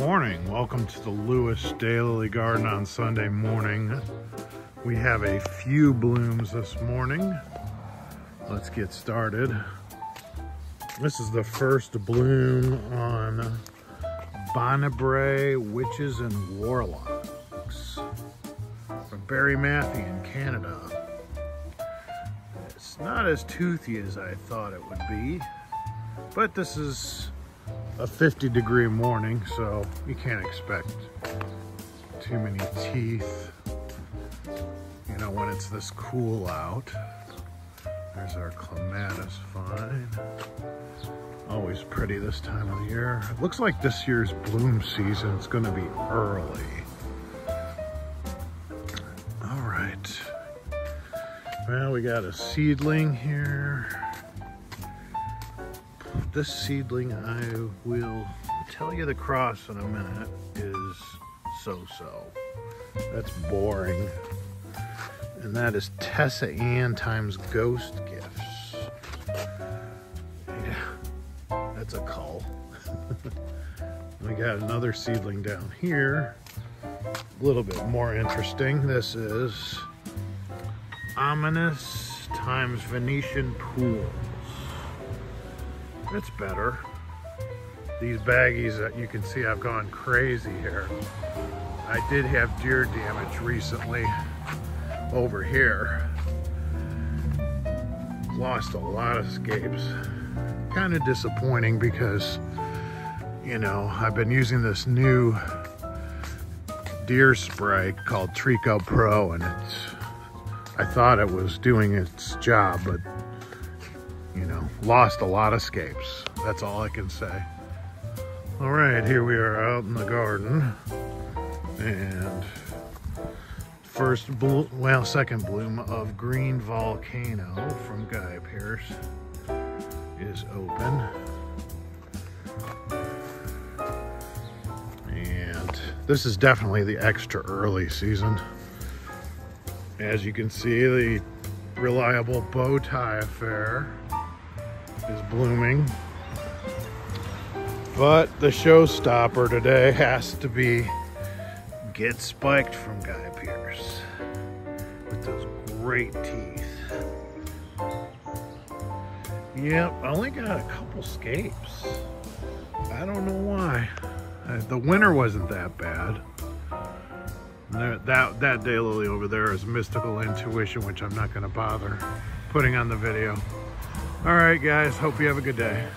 morning. Welcome to the Lewis Daylily Garden on Sunday morning. We have a few blooms this morning. Let's get started. This is the first bloom on Bonnebrae Witches and Warlocks from Barry Matthew in Canada. It's not as toothy as I thought it would be, but this is a 50 degree morning, so you can't expect too many teeth, you know, when it's this cool out. There's our clematis vine. Always pretty this time of the year. It looks like this year's bloom season is gonna be early. All right. Well, we got a seedling here this seedling, I will tell you the cross in a minute, is so-so. That's boring. And that is Tessa Ann times Ghost Gifts. Yeah, that's a cull. we got another seedling down here. A little bit more interesting. This is Ominous times Venetian Pool. It's better. These baggies that you can see I've gone crazy here. I did have deer damage recently over here. Lost a lot of scapes. Kind of disappointing because, you know, I've been using this new deer spray called Trico Pro and it's, I thought it was doing its job, but you know, lost a lot of scapes. That's all I can say. All right, here we are out in the garden. And first, bloom, well, second bloom of Green Volcano from Guy Pierce is open. And this is definitely the extra early season. As you can see, the reliable bow tie affair is blooming. But the showstopper today has to be Get Spiked from Guy Pierce with those great teeth. Yep, I only got a couple scapes. I don't know why. Uh, the winter wasn't that bad. That, that, that daylily over there is Mystical Intuition, which I'm not going to bother putting on the video. All right, guys. Hope you have a good day.